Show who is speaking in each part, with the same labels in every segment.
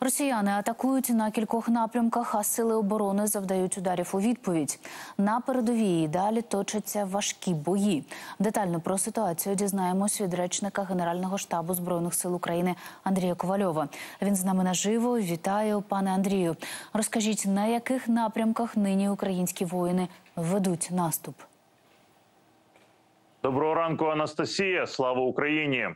Speaker 1: Росіяни атакують на кількох напрямках, а сили оборони завдають ударів у відповідь. На передовій далі точаться важкі бої. Детально про ситуацію дізнаємось від речника Генерального штабу збройних сил України Андрія Ковальова. Він з нами наживо. Вітаю, пане Андрію. Розкажіть, на яких напрямках нині українські воїни ведуть наступ?
Speaker 2: Доброго ранку, Анастасія. Слава Україні.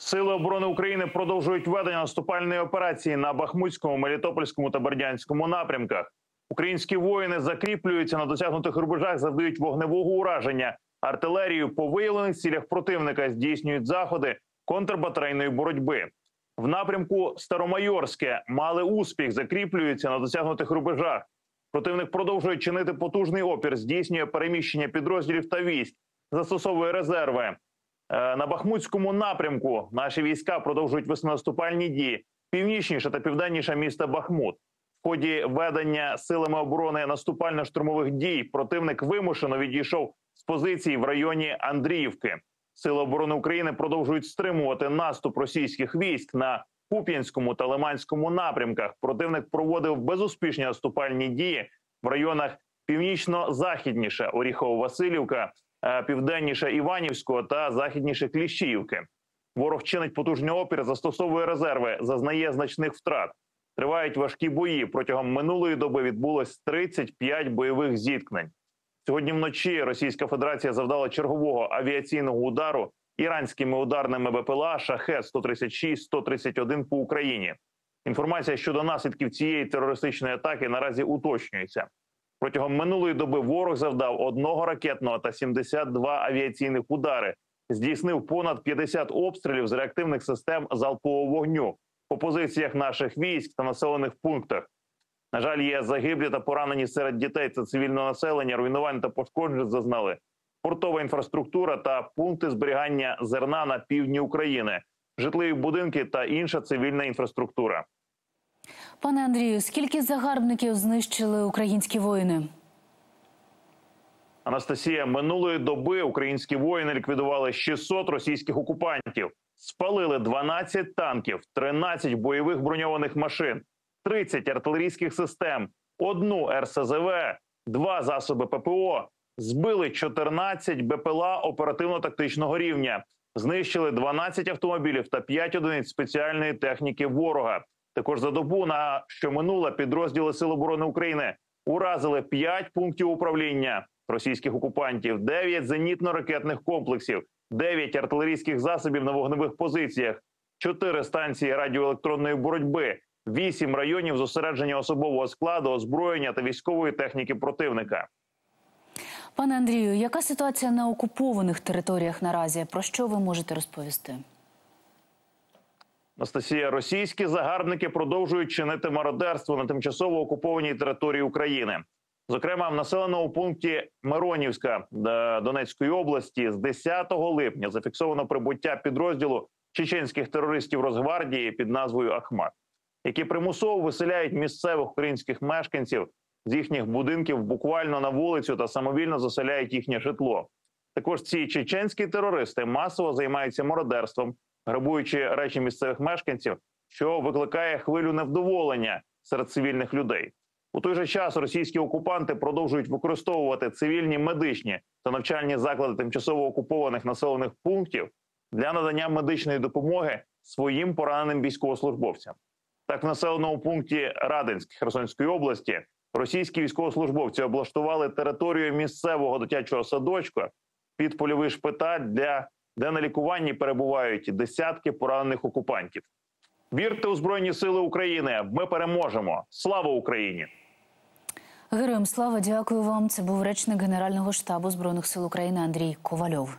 Speaker 2: Сили оборони України продовжують ведення наступальної операції на Бахмутському, Мелітопольському та Бердянському напрямках. Українські воїни закріплюються на досягнутих рубежах, завдають вогневого ураження артилерію по виявлених цілях противника, здійснюють заходи контрбатарейної боротьби. В напрямку Старомайорське мали успіх, закріплюються на досягнутих рубежах. Противник продовжує чинити потужний опір, здійснює переміщення підрозділів та військ, застосовує резерви. Е, на Бахмутському напрямку наші війська продовжують вести наступальні дії північніше та південніше міста Бахмут. В ході ведення силами оборони наступально-штурмових дій противник вимушено відійшов з позиції в районі Андріївки. Сили оборони України продовжують стримувати наступ російських військ на Куп'янському та Лиманському напрямках. Противник проводив безуспішні наступальні дії в районах північно-західніше Оріхово-Василівка, південніше Іванівського та західніше Кліщіївки. Ворог чинить потужний опір, застосовує резерви, зазнає значних втрат. Тривають важкі бої. Протягом минулої доби відбулось 35 бойових зіткнень. Сьогодні вночі Російська Федерація завдала чергового авіаційного удару іранськими ударними БПЛА шахет 136 131 по Україні. Інформація щодо наслідків цієї терористичної атаки наразі уточнюється. Протягом минулої доби ворог завдав одного ракетного та 72 авіаційних удари, здійснив понад 50 обстрілів з реактивних систем залпового вогню по позиціях наших військ та населених пунктах. На жаль, є загиблі та поранені серед дітей та цивільного населення, руйнувань та пошкоджень зазнали портова інфраструктура та пункти зберігання зерна на півдні України, житлові будинки та інша цивільна інфраструктура.
Speaker 1: Пане Андрію, скільки загарбників знищили українські воїни?
Speaker 2: Анастасія минулої доби українські воїни ліквідували 600 російських окупантів, спалили 12 танків, 13 бойових броньованих машин, 30 артилерійських систем, одну РСЗВ, два засоби ППО, збили 14 БПЛА оперативно-тактичного рівня, знищили 12 автомобілів та 5 одиниць спеціальної техніки ворога. Також за добу на що минула підрозділи Сил оборони України уразили 5 пунктів управління російських окупантів, 9 зенітно-ракетних комплексів, 9 артилерійських засобів на вогневих позиціях, 4 станції радіоелектронної боротьби, 8 районів зосередження особового складу, озброєння та військової техніки противника.
Speaker 1: Пане Андрію, яка ситуація на окупованих територіях наразі? Про що ви можете розповісти?
Speaker 2: Анастасія, російські загарбники продовжують чинити мародерство на тимчасово окупованій території України. Зокрема, в населеному пункті Миронівська е, Донецької області з 10 липня зафіксовано прибуття підрозділу чеченських терористів Росгвардії під назвою Ахмат, які примусово виселяють місцевих українських мешканців з їхніх будинків буквально на вулицю та самовільно заселяють їхнє житло. Також ці чеченські терористи масово займаються мародерством, грабуючи речі місцевих мешканців, що викликає хвилю невдоволення серед цивільних людей. У той же час російські окупанти продовжують використовувати цивільні медичні та навчальні заклади тимчасово окупованих населених пунктів для надання медичної допомоги своїм пораненим військовослужбовцям. Так, в населеному пункті Радинськ Херсонської області російські військовослужбовці облаштували територію місцевого дитячого садочка під польовий шпиталь для де на лікуванні перебувають десятки поранених окупантів. Вірте у збройні сили України. Ми переможемо. Слава Україні!
Speaker 1: Героям слава дякую вам. Це був речник Генерального штабу збройних сил України Андрій Ковальов.